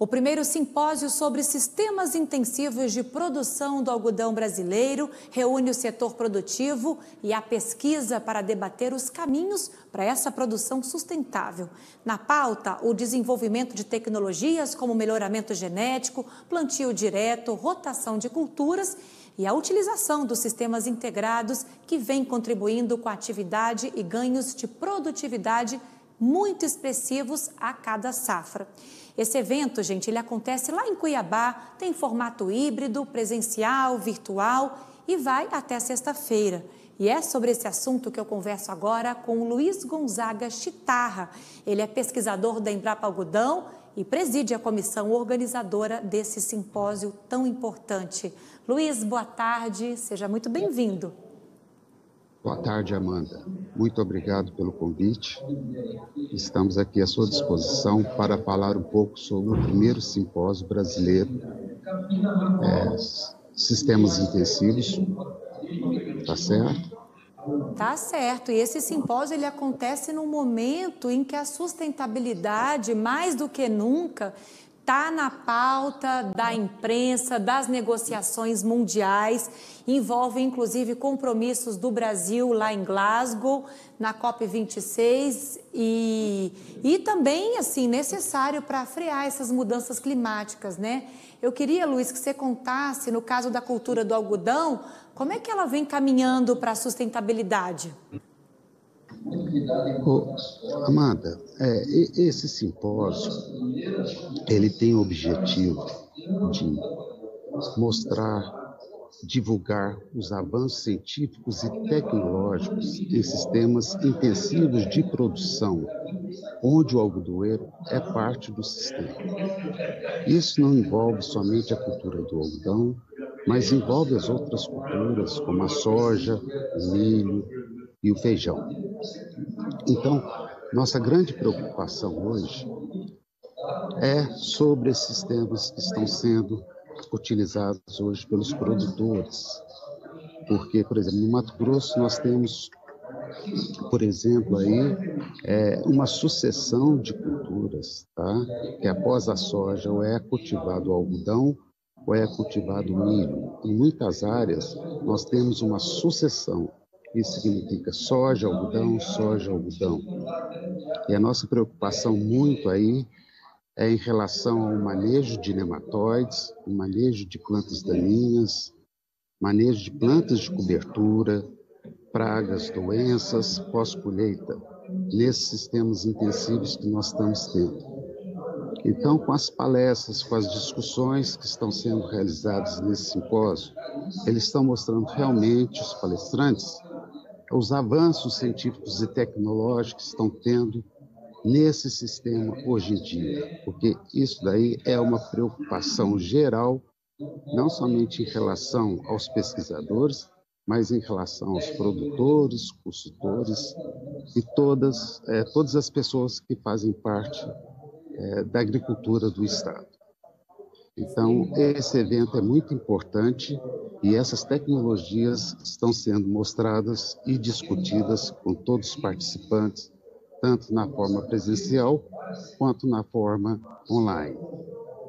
O primeiro simpósio sobre sistemas intensivos de produção do algodão brasileiro reúne o setor produtivo e a pesquisa para debater os caminhos para essa produção sustentável. Na pauta, o desenvolvimento de tecnologias como melhoramento genético, plantio direto, rotação de culturas e a utilização dos sistemas integrados que vem contribuindo com a atividade e ganhos de produtividade muito expressivos a cada safra. Esse evento, gente, ele acontece lá em Cuiabá, tem formato híbrido, presencial, virtual e vai até sexta-feira. E é sobre esse assunto que eu converso agora com o Luiz Gonzaga Chitarra. Ele é pesquisador da Embrapa Algodão e preside a comissão organizadora desse simpósio tão importante. Luiz, boa tarde, seja muito bem-vindo. Boa tarde, Amanda. Muito obrigado pelo convite. Estamos aqui à sua disposição para falar um pouco sobre o primeiro simpósio brasileiro é, Sistemas Intensivos. Tá certo? Tá certo. E esse simpósio ele acontece num momento em que a sustentabilidade, mais do que nunca, está na pauta da imprensa, das negociações mundiais, envolve inclusive compromissos do Brasil lá em Glasgow, na COP26 e, e também assim necessário para frear essas mudanças climáticas, né? Eu queria, Luiz, que você contasse, no caso da cultura do algodão, como é que ela vem caminhando para a sustentabilidade? Oh, Amanda, é, esse simpósio ele tem o objetivo de mostrar, divulgar os avanços científicos e tecnológicos em sistemas intensivos de produção, onde o algodoeiro é parte do sistema. Isso não envolve somente a cultura do algodão, mas envolve as outras culturas, como a soja, o milho, e o feijão. Então, nossa grande preocupação hoje é sobre esses sistemas que estão sendo utilizados hoje pelos produtores. Porque, por exemplo, no Mato Grosso nós temos, por exemplo, aí é, uma sucessão de culturas, tá? Que após a soja ou é cultivado o algodão ou é cultivado o milho. Em muitas áreas nós temos uma sucessão isso significa soja, algodão, soja, algodão. E a nossa preocupação muito aí é em relação ao manejo de nematóides, o manejo de plantas daninhas, manejo de plantas de cobertura, pragas, doenças, pós-colheita, nesses sistemas intensivos que nós estamos tendo. Então, com as palestras, com as discussões que estão sendo realizadas nesse simpósio, eles estão mostrando realmente, os palestrantes, os avanços científicos e tecnológicos que estão tendo nesse sistema hoje em dia, porque isso daí é uma preocupação geral, não somente em relação aos pesquisadores, mas em relação aos produtores, consultores e todas, é, todas as pessoas que fazem parte é, da agricultura do Estado. Então, esse evento é muito importante e essas tecnologias estão sendo mostradas e discutidas com todos os participantes, tanto na forma presencial quanto na forma online.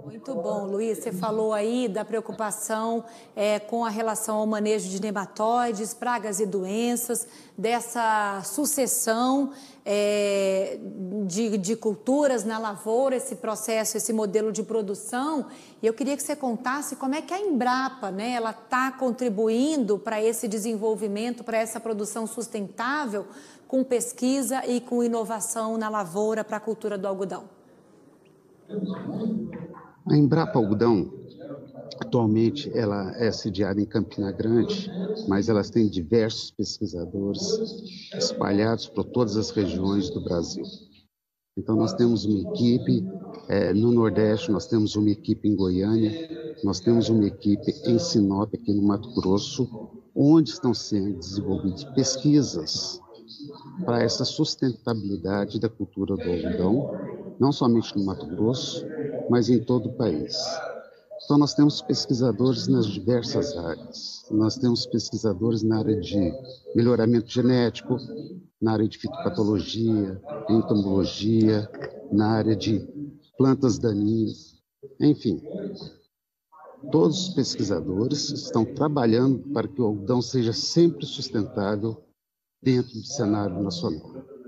Muito bom, Luiz. Você falou aí da preocupação é, com a relação ao manejo de nematóides, pragas e doenças, dessa sucessão é, de, de, culturas na lavoura, esse processo, esse modelo de produção. E eu queria que você contasse como é que a Embrapa, né, ela está contribuindo para esse desenvolvimento, para essa produção sustentável, com pesquisa e com inovação na lavoura para a cultura do algodão. A Embrapa Algodão, atualmente, ela é sediada em Campina Grande, mas elas têm diversos pesquisadores espalhados por todas as regiões do Brasil. Então, nós temos uma equipe é, no Nordeste, nós temos uma equipe em Goiânia, nós temos uma equipe em Sinop, aqui no Mato Grosso, onde estão sendo desenvolvidas pesquisas para essa sustentabilidade da cultura do algodão, não somente no Mato Grosso, mas em todo o país. Então, nós temos pesquisadores nas diversas áreas. Nós temos pesquisadores na área de melhoramento genético, na área de fitopatologia, entomologia, na área de plantas daninhas. Enfim, todos os pesquisadores estão trabalhando para que o algodão seja sempre sustentável dentro do cenário nacional.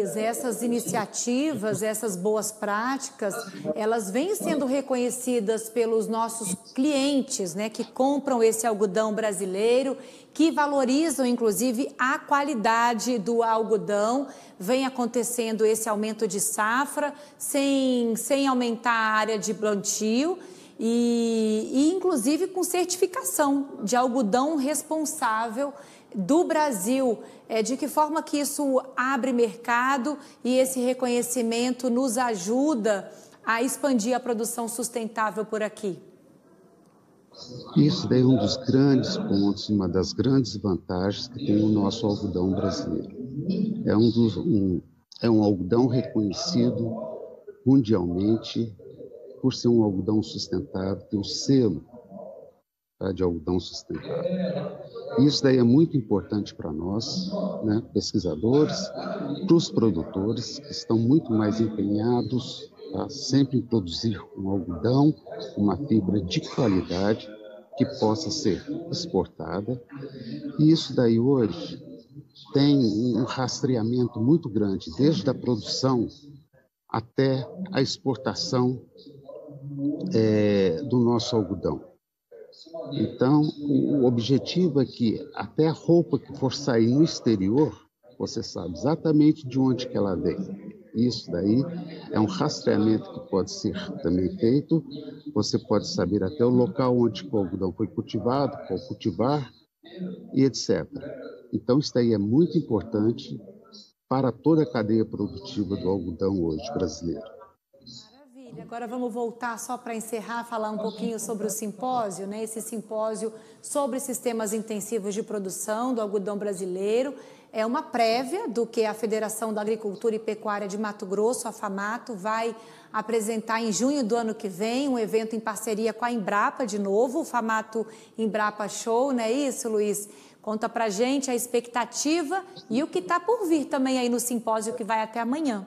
Essas iniciativas, essas boas práticas, elas vêm sendo reconhecidas pelos nossos clientes, né, que compram esse algodão brasileiro, que valorizam inclusive a qualidade do algodão. Vem acontecendo esse aumento de safra sem, sem aumentar a área de plantio. E, e, inclusive com certificação de algodão responsável do Brasil. É, de que forma que isso abre mercado e esse reconhecimento nos ajuda a expandir a produção sustentável por aqui? Isso é um dos grandes pontos, uma das grandes vantagens que tem o nosso algodão brasileiro. É um, dos, um, é um algodão reconhecido mundialmente por ser um algodão sustentável, tem o selo tá, de algodão sustentável. Isso daí é muito importante para nós, né, pesquisadores, para os produtores, que estão muito mais empenhados tá, sempre em produzir um algodão, uma fibra de qualidade que possa ser exportada. E isso daí hoje tem um rastreamento muito grande, desde a produção até a exportação é, do nosso algodão. Então, o objetivo é que até a roupa que for sair no exterior, você sabe exatamente de onde que ela vem. Isso daí é um rastreamento que pode ser também feito. Você pode saber até o local onde o algodão foi cultivado, qual cultivar e etc. Então, isso daí é muito importante para toda a cadeia produtiva do algodão hoje brasileiro. Agora vamos voltar só para encerrar, falar um pouquinho sobre o simpósio, né? Esse simpósio sobre sistemas intensivos de produção do algodão brasileiro é uma prévia do que a Federação da Agricultura e Pecuária de Mato Grosso, a FAMATO, vai apresentar em junho do ano que vem, um evento em parceria com a Embrapa de novo, o FAMATO Embrapa Show, não é isso, Luiz? Conta pra gente a expectativa e o que está por vir também aí no simpósio que vai até amanhã.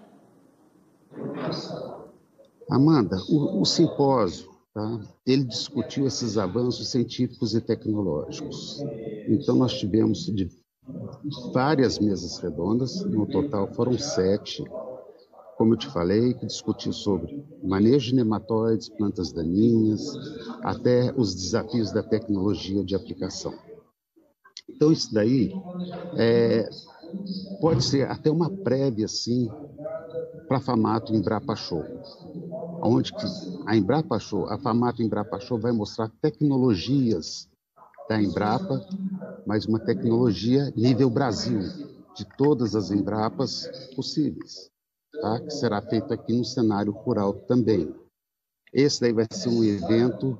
Amanda, o, o simpósio, tá? ele discutiu esses avanços científicos e tecnológicos. Então, nós tivemos de várias mesas redondas, no total foram sete, como eu te falei, que discutiu sobre manejo de nematóides, plantas daninhas, até os desafios da tecnologia de aplicação. Então, isso daí é, pode ser até uma prévia, assim, para Famato Embrapa Show, onde a Embrapa Show, a Famato Embrapa Show vai mostrar tecnologias da Embrapa, mas uma tecnologia nível Brasil, de todas as Embrapas possíveis, tá? que será feito aqui no cenário rural também. Esse daí vai ser um evento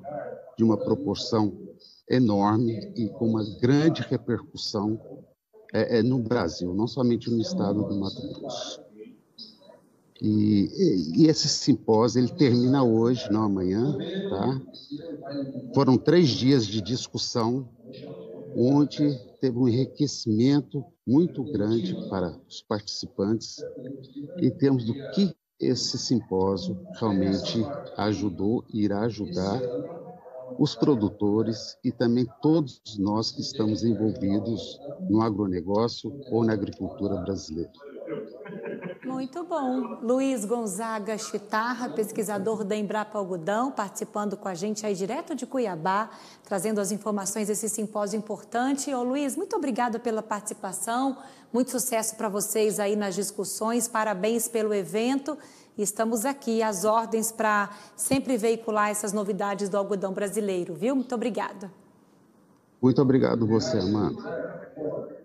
de uma proporção enorme e com uma grande repercussão é, é, no Brasil, não somente no estado do Mato Grosso. E, e, esse simpósio ele termina hoje, não amanhã, tá? Foram três dias de discussão, onde teve um enriquecimento muito grande para os participantes em termos do que esse simpósio realmente ajudou e irá ajudar os produtores e também todos nós que estamos envolvidos no agronegócio ou na agricultura brasileira. Muito bom. Luiz Gonzaga Chitarra, pesquisador da Embrapa Algodão, participando com a gente aí direto de Cuiabá, trazendo as informações desse simpósio importante. Ô Luiz, muito obrigada pela participação, muito sucesso para vocês aí nas discussões, parabéns pelo evento. Estamos aqui às ordens para sempre veicular essas novidades do algodão brasileiro, viu? Muito obrigada. Muito obrigado você, Amanda.